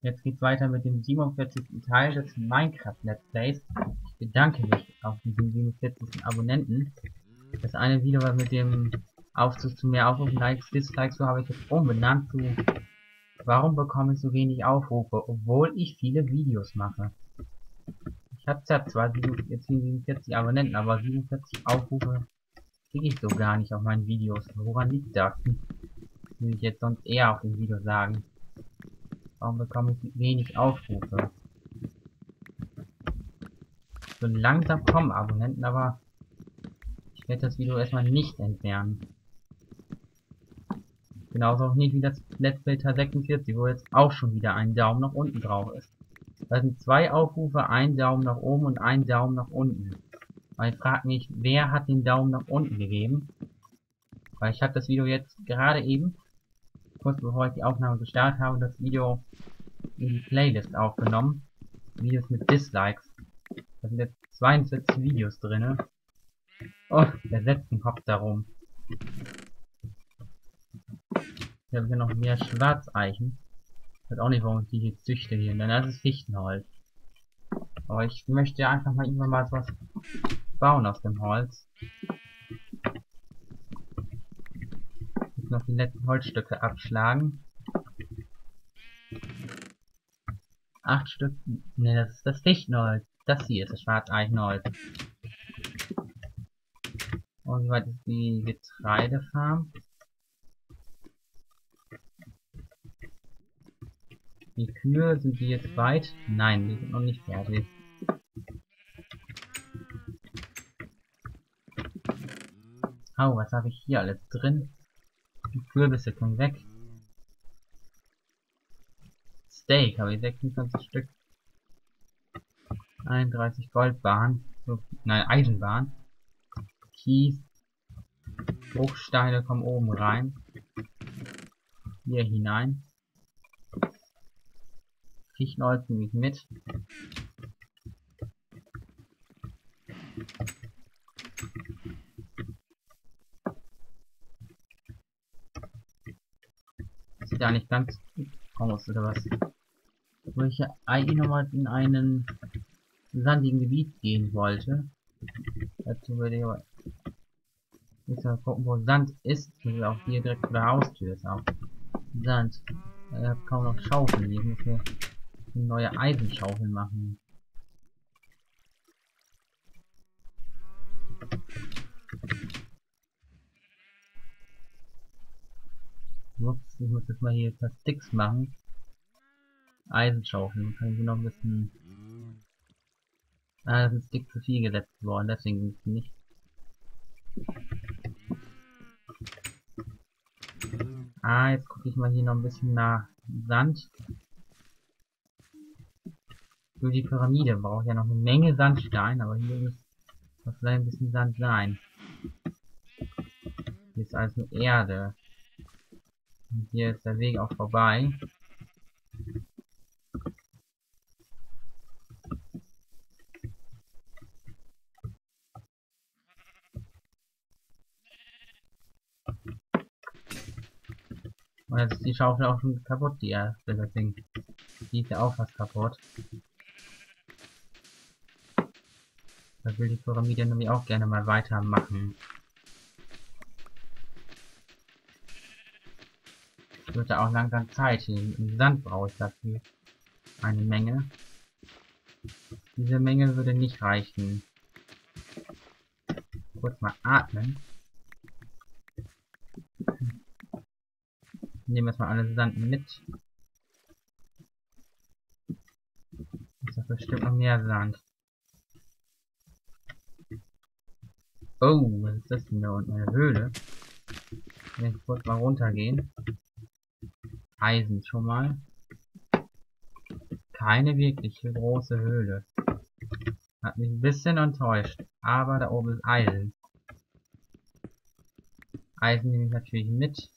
Jetzt geht's weiter mit dem 47. Teil des Minecraft Let's Plays. Ich bedanke mich auf diesen 47. Abonnenten. Das eine Video war mit dem Aufzug zu mehr Aufrufen, Likes, Dislikes, so habe ich jetzt umbenannt zu Warum bekomme ich so wenig Aufrufe, obwohl ich viele Videos mache. Ich habe zwar jetzt 47 Abonnenten, aber 47 Aufrufe kriege ich so gar nicht auf meinen Videos. Woran liegt das? Will ich jetzt sonst eher auf dem Video sagen. Warum bekomme ich wenig Aufrufe? So langsam kommen Abonnenten, aber ich werde das Video erstmal nicht entfernen. Genauso auch nicht wie das Let's Play 46, wo jetzt auch schon wieder ein Daumen nach unten drauf ist. Da sind zwei Aufrufe, ein Daumen nach oben und ein Daumen nach unten. Weil ich frage mich, wer hat den Daumen nach unten gegeben? Weil ich habe das Video jetzt gerade eben kurz bevor ich die Aufnahme gestartet habe, das Video in die Playlist aufgenommen. Videos mit Dislikes. Da sind jetzt 42 Videos drinne. Oh, der setzt den Kopf darum. Ich habe hier noch mehr Schwarzeichen. Ich weiß auch nicht, warum ich die hier züchte hier, denn das ist Fichtenholz. Aber ich möchte einfach mal irgendwann mal was bauen aus dem Holz. Noch die letzten Holzstücke abschlagen. Acht Stück. Ne, das ist das Fichtenholz. Das hier ist das Schwarzeichenholz. Und wie weit ist die Getreidefarm? Die Kühe, sind die jetzt weit? Nein, die sind noch nicht fertig. Oh, was habe ich hier alles drin? Kürbisse kommen weg. Steak habe ich 26 Stück. 31 Goldbahn. Nein, Eisenbahn. Kies. Bruchsteine kommen oben rein. Hier hinein. Fichtenholz nehme ich mit. Sieht nicht ganz aus, oder was? Wo ich ja eigentlich nochmal in einen sandigen Gebiet gehen wollte. Dazu würde ich aber jetzt mal gucken, wo Sand ist. Das ist auch hier direkt vor der Haustür ist auch Sand. Ich habe kaum noch Schaufeln. Ich muss mir eine neue Eisenschaufel machen. Ups, ich muss jetzt mal hier paar Sticks machen. Eisenschaufeln, kann ich noch ein bisschen... Ah, das ist ein Stick zu viel gesetzt worden, deswegen ist es nicht. Ah, jetzt gucke ich mal hier noch ein bisschen nach Sand. Für die Pyramide brauche ich ja noch eine Menge Sandstein, aber hier muss vielleicht ein bisschen Sand sein. Hier ist alles nur Erde. Hier ist der Weg auch vorbei. Und jetzt ist die Schaufel auch schon kaputt, die erste, deswegen. Die ist ja auch fast kaputt. Da will die Pyramide nämlich auch gerne mal weitermachen. Wird ja auch langsam Zeit. Im Sand brauche ich dafür eine Menge. Diese Menge würde nicht reichen. Kurz mal atmen. Nehmen wir mal alle Sand mit. Ist doch bestimmt noch mehr Sand. Oh, was ist das denn da unten? Eine Höhle. Ich kurz mal runtergehen. Eisen schon mal. Keine wirkliche große Höhle. Hat mich ein bisschen enttäuscht. Aber da oben ist Eisen. Eisen nehme ich natürlich mit.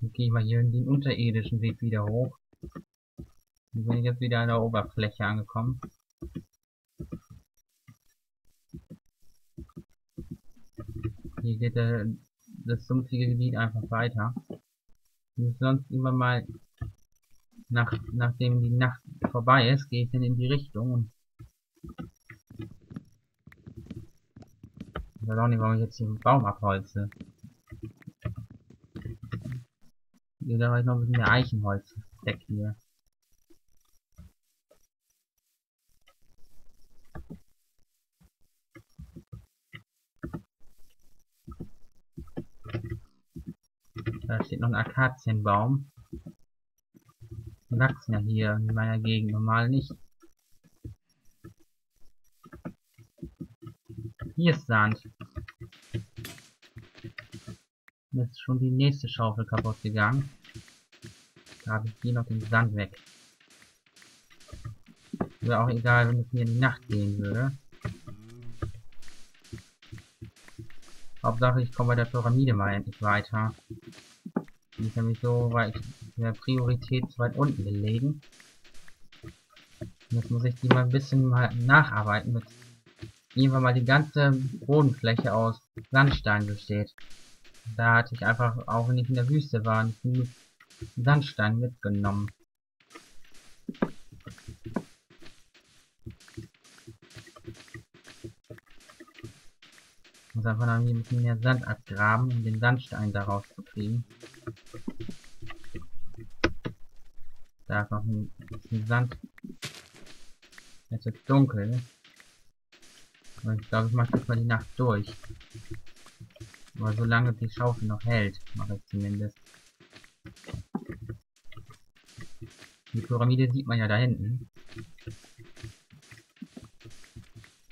Dann gehe ich mal hier in den unterirdischen Weg wieder hoch. Dann bin ich jetzt wieder an der Oberfläche angekommen. Geht der das sumpfige Gebiet einfach weiter. Und sonst immer mal, nach, nachdem die Nacht vorbei ist, gehe ich dann in die Richtung und ich weiß auch nicht, warum ich jetzt hier einen Baum abholze. Hier, da war ich noch ein bisschen mehr Eichenholz weg hier. Da steht noch ein Akazienbaum. Die wachsen ja hier in meiner Gegend normal nicht. Hier ist Sand. Jetzt ist schon die nächste Schaufel kaputt gegangen. Da habe ich hier noch den Sand weg. Wäre auch egal, wenn es mir in die Nacht gehen würde. Hauptsache, ich komme bei der Pyramide mal endlich weiter. Die ist nämlich so weit in der Priorität zu weit unten gelegen. Jetzt muss ich die mal ein bisschen mal nacharbeiten, mit irgendwann mal die ganze Bodenfläche aus Sandstein besteht. Da hatte ich einfach, auch wenn ich in der Wüste war, nicht Sandstein mitgenommen. Ich muss einfach noch ein bisschen mehr Sand abgraben, um den Sandstein daraus zu kriegen. Da ist noch ein bisschen Sand. Jetzt wird dunkel. Und ich glaube, ich mache das mal die Nacht durch. Aber solange die Schaufel noch hält, mache ich zumindest. Die Pyramide sieht man ja da hinten.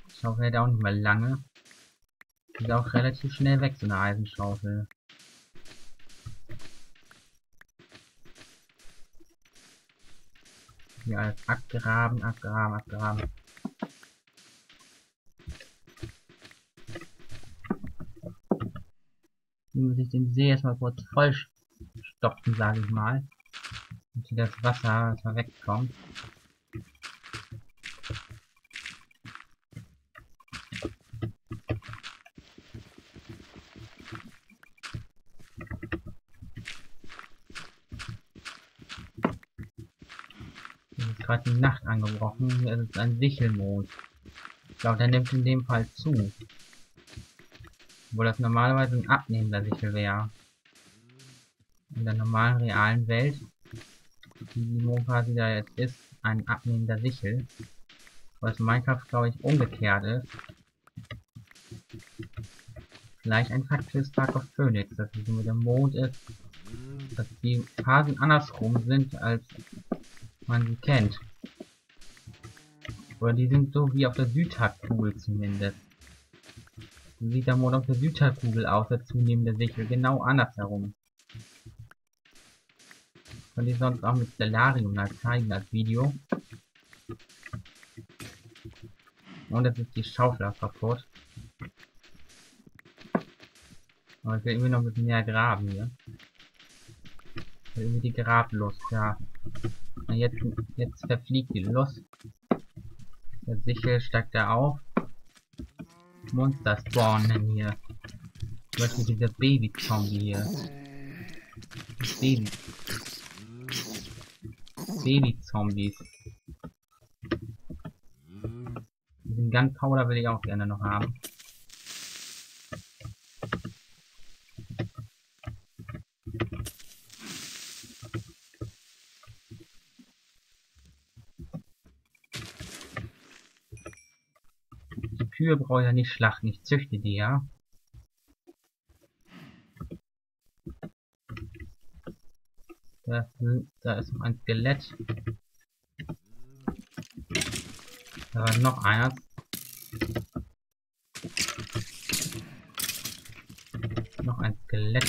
Die Schaufel hält auch nicht mal lange. Die ist auch relativ schnell weg, so eine Eisenschaufel. Hier alles abgraben, abgraben, abgraben. Hier muss ich den See erstmal kurz vollstopfen, sage ich mal. Und das Wasser erstmal wegkommt. Gerade die Nacht angebrochen. Es ist ein Sichelmond. Ich glaube, der nimmt in dem Fall zu. Obwohl das normalerweise ein abnehmender Sichel wäre. In der normalen realen Welt, die die quasi da jetzt ist, ein abnehmender Sichel. Was in Minecraft, glaube ich, umgekehrt ist. Vielleicht ein Faktus Tag of Phoenix, dass es mit dem Mond ist, dass die Phasen andersrum sind, als man sie kennt. Oder die sind so wie auf der Südhalbkugel zumindest. So sieht der Mond auf der Südhalbkugel aus, der zunehmende Sichel, genau andersherum. Könnte ich sonst auch mit Stellarium mal zeigen als Video. Und jetzt ist die Schaufel kaputt. Aber ich will irgendwie noch ein bisschen mehr graben hier. Ich will irgendwie die Grablust, ja. Und jetzt, jetzt verfliegt die Lust. Der Sichel steigt da auf. Monster spawnen hier. Zum Beispiel dieser Baby-Zombie hier. Baby. Baby-Zombies. Diesen Gunpowder will ich auch gerne noch haben. Kühe brauche ich ja nicht schlachten, ich züchte die ja. Da, da ist noch ein Skelett. Da war noch einer. Noch ein Skelett.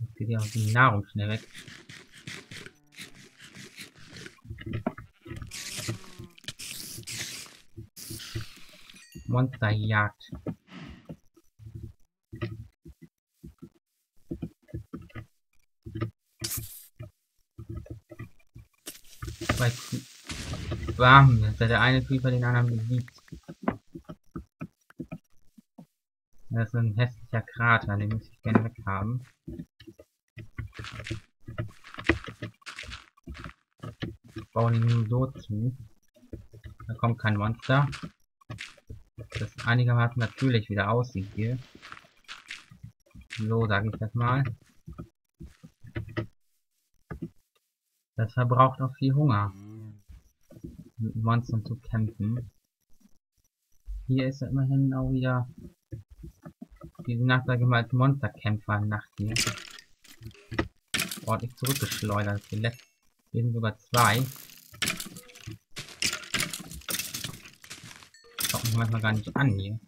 Jetzt geht ja auch die Nahrung schnell weg. Monsterjagd. Bam, jetzt hat der eine Creeper den anderen besiegt. Das ist ein hässlicher Krater, den muss ich gerne weghaben. Baue den nur so zu. Da kommt kein Monster. Das einigermaßen natürlich wieder aussieht hier. So sage ich das mal. Das verbraucht auch viel Hunger. Mit Monstern zu kämpfen. Hier ist er immerhin auch wieder diese Nacht, sage ich mal, als Monsterkämpfer Nacht hier. Ordentlich zurückgeschleudert. Hier sind sogar zwei. Mich manchmal gar nicht an hier.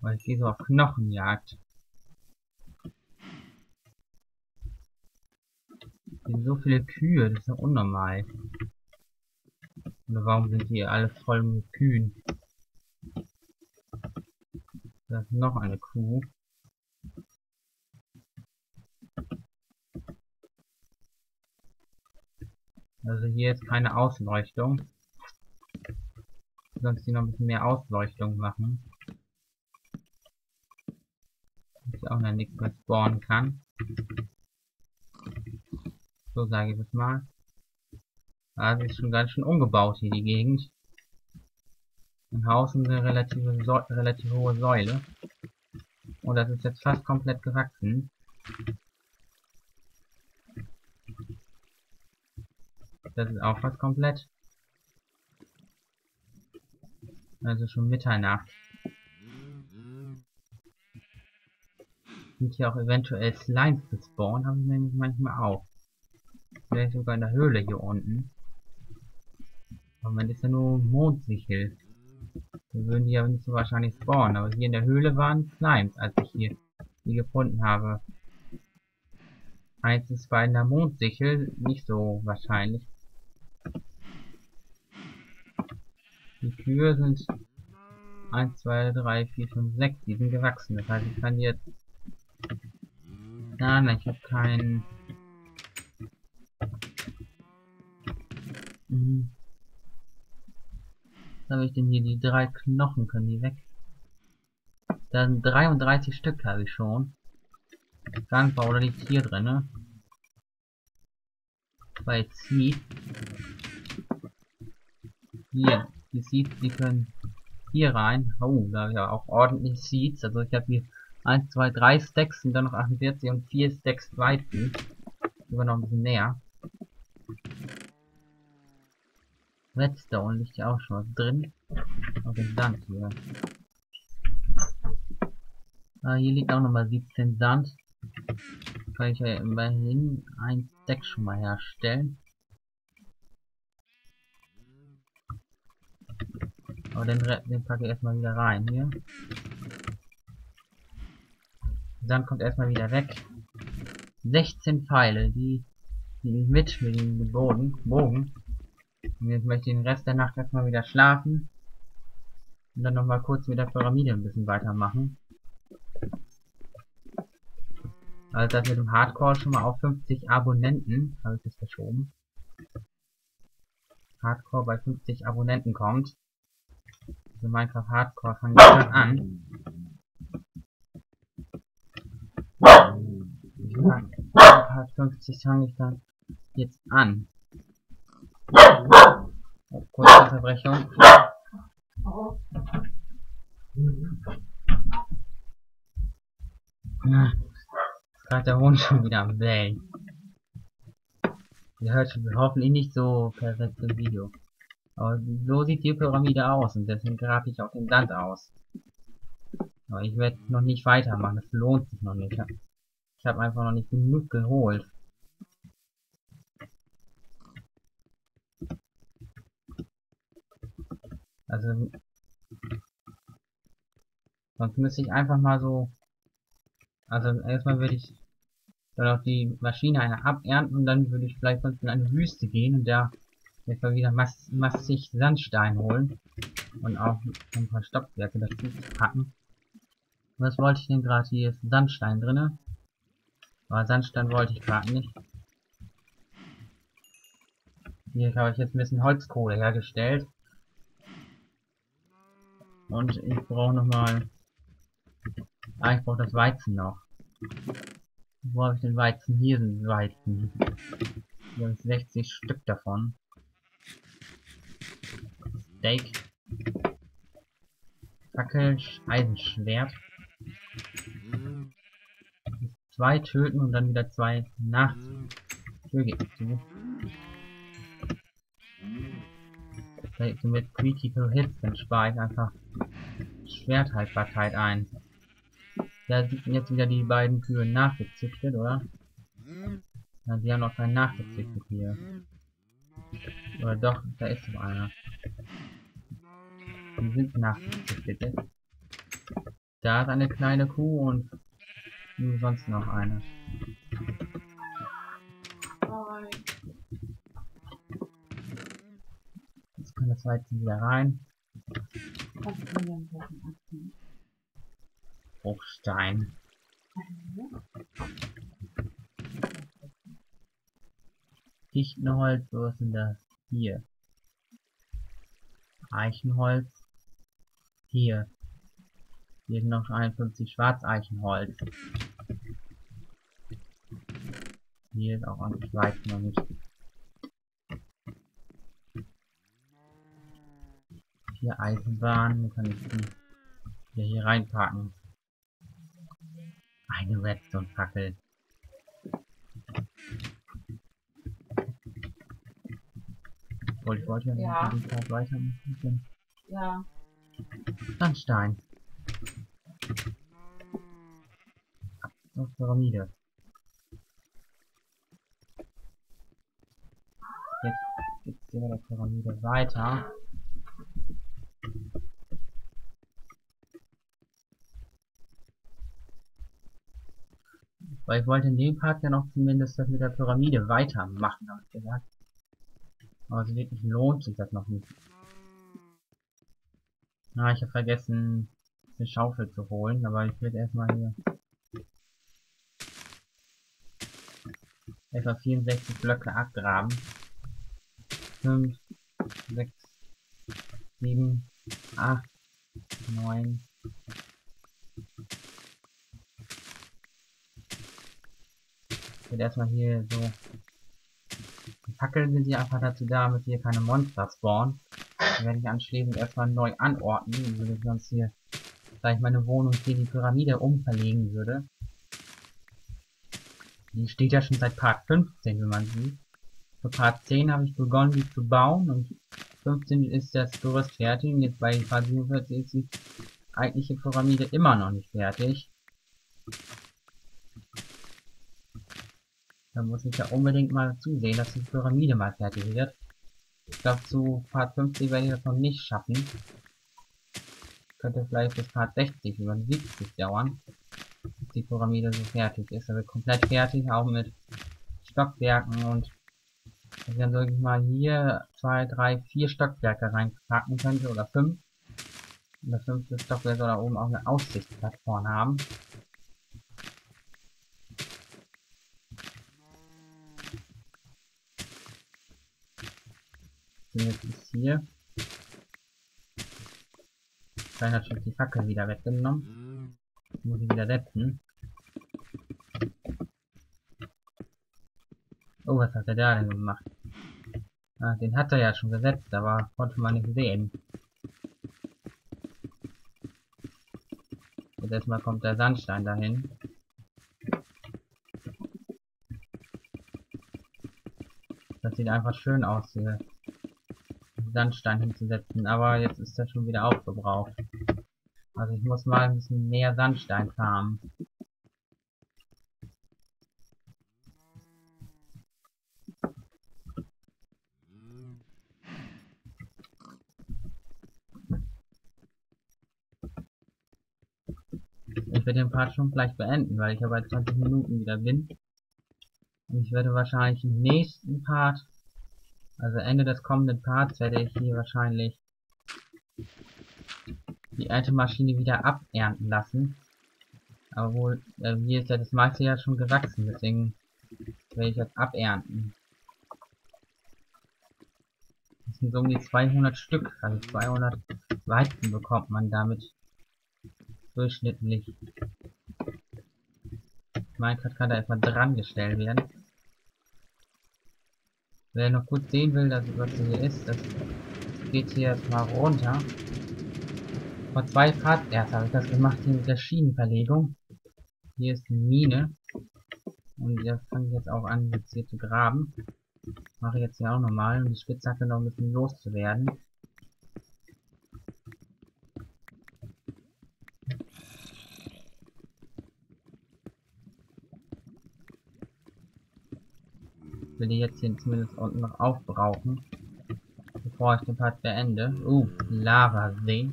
Weil ich gehe so auf Knochenjagd. Hier sind so viele Kühe, das ist ja unnormal. Oder warum sind die alle voll mit Kühen? Da ist noch eine Kuh. Also hier ist keine Ausleuchtung. Sonst hier noch ein bisschen mehr Ausleuchtung machen. Dass ich auch noch nichts mehr spawnen kann. So sage ich es mal. Also ist schon ganz schön umgebaut hier die Gegend. Ein Haus und eine relative, so relativ hohe Säule. Und das ist jetzt fast komplett gewachsen. Das ist auch fast komplett. Also schon Mitternacht. Sind hier auch eventuell Slimes gespawnt, habe ich nämlich manchmal auch. Vielleicht sogar in der Höhle hier unten. Aber man ist ja nur Mondsichel. Dann würden die ja nicht so wahrscheinlich spawnen. Aber hier in der Höhle waren Slimes, als ich hier die gefunden habe. Eins ist bei einer Mondsichel nicht so wahrscheinlich. Die Kühe sind 1, 2, 3, 4, 5, 6. Die sind gewachsen. Das heißt, ich kann jetzt... Nein, nein, ich habe keinen... Mhm. Was habe ich denn hier? Die drei Knochen können die weg. Da sind 33 Stück habe ich schon. Dankbar oder liegt hier drin, ne? Bei Seed. Hier, die Seeds, die können hier rein. Oh, da ich auch ordentlich Seeds. Also ich habe hier 1, 2, 3 Stacks und dann noch 48 und 4 Stacks Weizen. Sogar noch ein bisschen näher. Redstone liegt ja auch schon was drin. Und den Sand hier. Ah, hier liegt auch nochmal 17 Sand. Kann ich ja immerhin ein Stack schon mal herstellen. Aber den, den packe ich erstmal wieder rein hier. Sand kommt erstmal wieder weg. 16 Pfeile, die, die mit mit dem Boden, Bogen. Und jetzt möchte ich den Rest der Nacht erstmal wieder schlafen. Und dann nochmal kurz mit der Pyramide ein bisschen weitermachen. Also das mit dem Hardcore schon mal auf 50 Abonnenten, habe ich das verschoben. Hardcore bei 50 Abonnenten kommt. Also Minecraft Hardcore fange ich dann an. Minecraft 50 fange ich dann jetzt an. Kurze Unterbrechung. Ist gerade der Hund schon wieder am Bellen. Ihr hört hoffentlich nicht so perfekt im Video. Aber so sieht die Pyramide aus und deswegen grabe ich auch den Sand aus. Aber ich werde noch nicht weitermachen, das lohnt sich noch nicht. Ich habe einfach noch nicht genug geholt. Also sonst müsste ich einfach mal so also erstmal würde ich dann auch die Maschine eine abernten und dann würde ich vielleicht sonst in eine Wüste gehen und da etwa wieder mass massig Sandstein holen und auch ein paar Stockwerke dazu packen. Was wollte ich denn gerade? Hier ist Sandstein drinne. Aber Sandstein wollte ich gerade nicht. Hier habe ich jetzt ein bisschen Holzkohle hergestellt. Und ich brauche nochmal Ah, ich brauche das Weizen noch. Wo habe ich den Weizen? Hier sind Weizen. Hier ich 60 Stück davon. Steak. Fackel, Eisenschwert. Zwei töten und dann wieder zwei nach. Tür geht zu. Vielleicht mit Critical Hits, dann spare ich einfach Schwerthaltbarkeit ein. Da sind jetzt wieder die beiden Kühe nachgezüchtet, oder? Ja, die haben noch keinen nachgezüchtet hier. Oder doch, da ist noch einer. Die sind nachgezüchtet jetzt. Da ist eine kleine Kuh und sonst noch eine. Jetzt kann das Weizen wieder rein. Bruchstein. Fichtenholz, wo ist denn das? Hier. Eichenholz. Hier. Hier sind noch 51 Schwarzeichenholz. Hier ist auch ordentlich Weizen noch nicht. Hier Eisenbahn, kann ich die hier, hier reinpacken. Eine Redstone-Fackel. Obwohl, ich wollte ja, Ja. weitermachen. Ja, Sandstein. Zur Pyramide. Jetzt geht's hier bei der Pyramide weiter. Weil ich wollte in dem Part ja noch zumindest das mit der Pyramide weitermachen, habe ich gesagt. Aber so wirklich lohnt sich das noch nicht. Na, ich habe vergessen, eine Schaufel zu holen, aber ich werde erstmal hier etwa 64 Blöcke abgraben. 5, 6, 7, 8, 9. Ich werde erstmal hier so. Die Fackeln sind hier einfach dazu da, damit hier keine Monster spawnen. Werde ich anschließend erstmal neu anordnen, würde ich sonst hier, da ich meine Wohnung hier die Pyramide umverlegen würde. Die steht ja schon seit Part 15, wie man sieht. Für Part 10 habe ich begonnen, die zu bauen und 15 ist das Gerüst fertig und jetzt bei Part 47 ist die eigentliche Pyramide immer noch nicht fertig. Da muss ich ja unbedingt mal zusehen, dass die Pyramide mal fertig wird. Ich glaube, zu Part 50 werde ich das noch nicht schaffen. Könnte vielleicht bis Part 60 über 70 dauern, bis die Pyramide so fertig ist. Also komplett fertig, auch mit Stockwerken und dass ich dann wirklich mal hier zwei, drei, vier Stockwerke reinpacken könnte oder fünf. Und das fünfte Stockwerk soll da oben auch eine Aussichtsplattform haben. Jetzt hier. Dann natürlich die Fackel wieder weggenommen. Muss ich wieder setzen. Oh, was hat er da denn gemacht? Ah, den hat er ja schon gesetzt, aber konnte man nicht sehen. Jetzt erstmal kommt der Sandstein dahin. Das sieht einfach schön aus hier. Sandstein hinzusetzen, aber jetzt ist das schon wieder aufgebraucht. Also ich muss mal ein bisschen mehr Sandstein farmen. Ich werde den Part schon gleich beenden, weil ich ja bei 20 Minuten wieder bin. Und ich werde wahrscheinlich im nächsten Part also Ende des kommenden Parts werde ich hier wahrscheinlich die alte Maschine wieder abernten lassen. Aber wohl, äh, hier ist ja das meiste ja schon gewachsen, deswegen werde ich jetzt abernten. Das sind so um die 200 Stück, also 200 Weizen bekommt man damit. durchschnittlich. Minecraft kann da erstmal dran gestellt werden. Wer noch gut sehen will, dass, was hier ist, das geht hier erstmal runter. Vor zwei Fahrt erst habe ich das gemacht hier mit der Schienenverlegung. Hier ist die Mine. Und da fange ich jetzt auch an, jetzt hier zu graben. Mache ich jetzt hier auch nochmal, um die Spitzhacke noch ein bisschen loszuwerden. Will die jetzt hier zumindest unten noch aufbrauchen. Bevor ich den Part beende. Uh, Lavasee.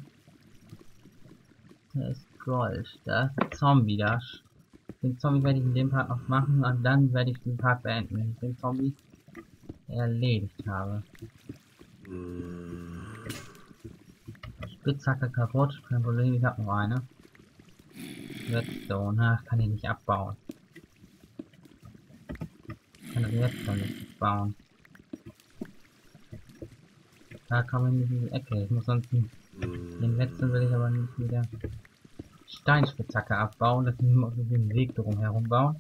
Da ist Gold. Da ist ein Zombie da. Den Zombie werde ich in dem Part noch machen und dann werde ich den Part beenden, wenn ich den Zombie erledigt habe. Spitzhacke kaputt, kein Problem, ich habe noch eine. Redstone, ach, kann ich nicht abbauen kann Redstone nicht bauen. Da komme ich nicht in die Ecke. Ich muss sonst den letzten will ich aber nicht wieder Steinspitzhacke abbauen. Das muss auf den Weg drum herum bauen.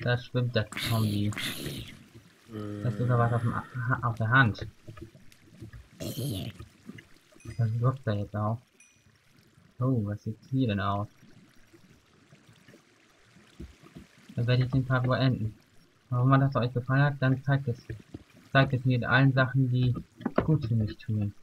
Da schwimmt der Zombie. Das ist sogar was auf, dem, auf der Hand. Das wirft er jetzt auch. Oh, was sieht hier denn aus? dann werde ich den Part enden. Warum man das euch gefallen hat, dann zeigt es, zeigt es mir in allen Sachen, die gut für mich tun.